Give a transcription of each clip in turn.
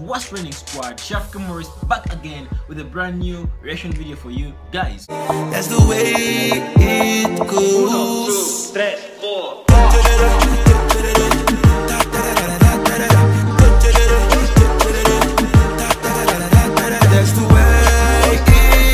What's Training Squad, Sharaf Maurice back again with a brand new reaction video for you guys. That's the way it goes. Three, four. The way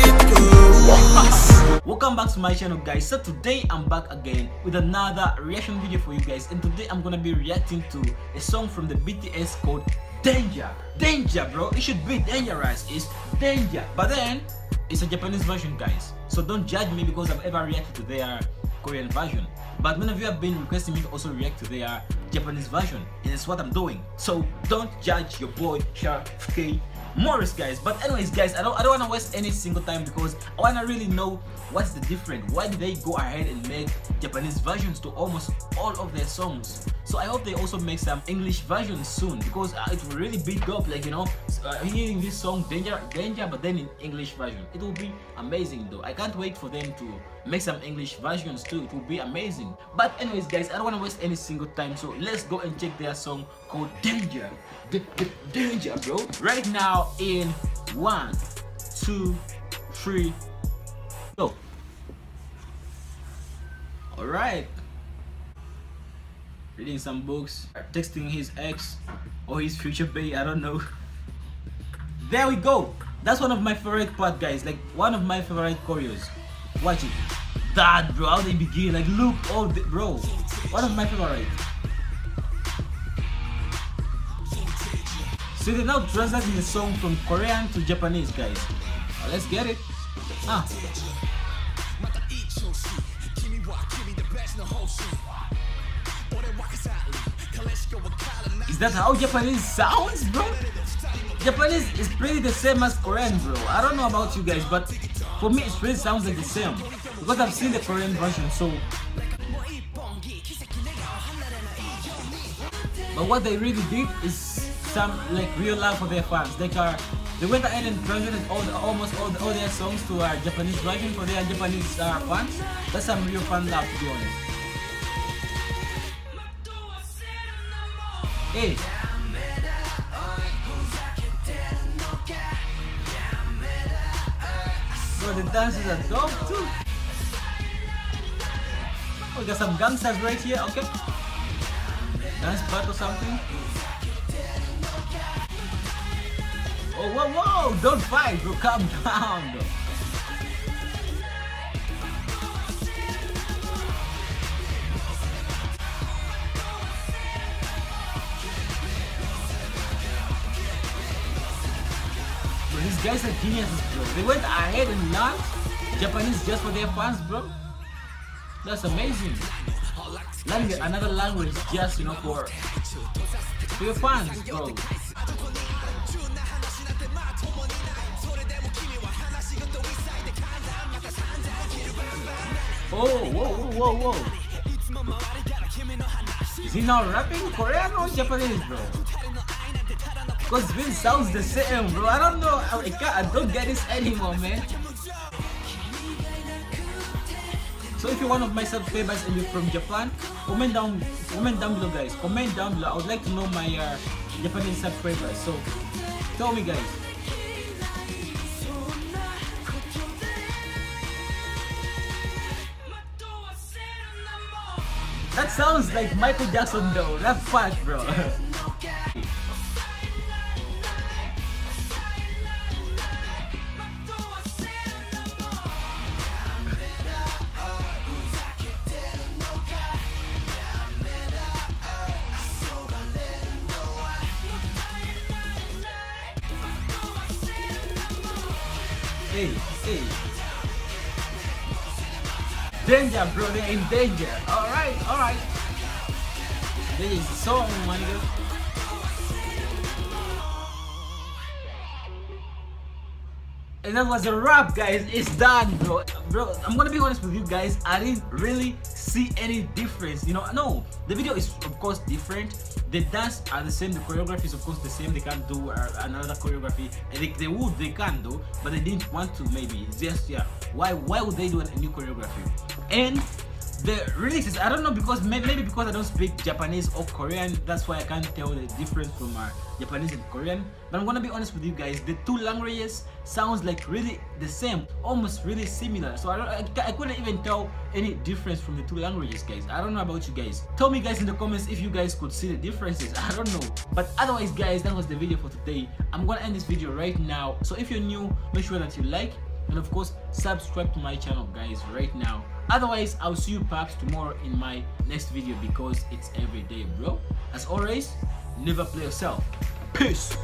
it goes. Welcome back to my channel guys. So today I'm back again with another reaction video for you guys and today I'm gonna be reacting to a song from the BTS called Danger. Danger bro, it should be dangerous. It's danger. But then it's a Japanese version guys. So don't judge me because I've ever reacted to their Korean version. But many of you have been requesting me to also react to their Japanese version and it's what I'm doing. So don't judge your boy Sharaf K Maurice guys. But anyways guys I don't I don't want to waste any single time because I want to really know what's the difference. Why did they go ahead and make Japanese versions to almost all of their songs? So I hope they also make some English versions soon because uh, it will really be dope like you know uh, hearing this song danger danger but then in English version. It will be amazing though. I can't wait for them to make some English versions too. It will be amazing. But anyways guys I don't want to waste any single time. So let's go and check their song called Danger. D -d Danger bro. Right now in one two three go. All right reading some books texting his ex or his future bae i don't know. There we go. That's one of my favorite part guys. Like one of my favorite choreos. Watch it. That bro how they begin. Like look all the bro. One of my favorite so they're now translating the song from korean to japanese guys Uh, let's get it ah Is that how Japanese sounds, bro? Japanese is pretty the same as Korean, bro. I don't know about you guys, but for me, it really sounds like the same. Because I've seen the Korean version, so... But what they really did is some, like, real love for their fans. They are... They went ahead and translated all the, almost all, the, all their songs to our Japanese version for their Japanese uh, fans. That's some real fun love, to be honest. Hey. Bro, the dances are dope too. We got some gangsters right here, okay. Dance or something. Oh, whoa, whoa! Don't fight, bro. Calm down, bro. Bro, these guys are geniuses, bro. They went ahead and learned Japanese just for their fans, bro. That's amazing. Learning another language just, you know, for, for your fans, bro. Whoa, whoa, whoa, whoa. Is he now rapping Korean or Japanese, bro? Cause Vin sounds the same, bro. I don't know. I, I, I don't get this anymore, man. So if you're one of my subscribers and you're from Japan, comment down, comment down below, guys. Comment down below. I would like to know my uh, Japanese subscribers. So tell me, guys. That sounds like Michael Jackson though. That fact, bro. hey, hey. Danger, bro. They're in danger. Alright, alright. This is song, my And that was a wrap, guys. It's done, bro. Bro, I'm gonna be honest with you guys. I didn't really see any difference. You know, no. The video is, of course, different. The dance are the same. The choreography is, of course, the same. They can't do uh, another choreography. They, they would, they can do, but they didn't want to. Maybe just yeah. Why? Why would they do a new choreography? And the releases i don't know because maybe because i don't speak japanese or korean that's why i can't tell the difference from uh, japanese and korean. But i'm gonna be honest with you guys the two languages sounds like really the same almost really similar. So i don't I, I couldn't even tell any difference from the two languages guys. I don't know about you guys. Tell me guys in the comments if you guys could see the differences. I don't know. But otherwise guys that was the video for today. I'm gonna end this video right now. So if you're new make sure that you like and of course subscribe to my channel guys right now. Otherwise i'll see you perhaps tomorrow in my next video because it's every day bro. As always never play yourself. Peace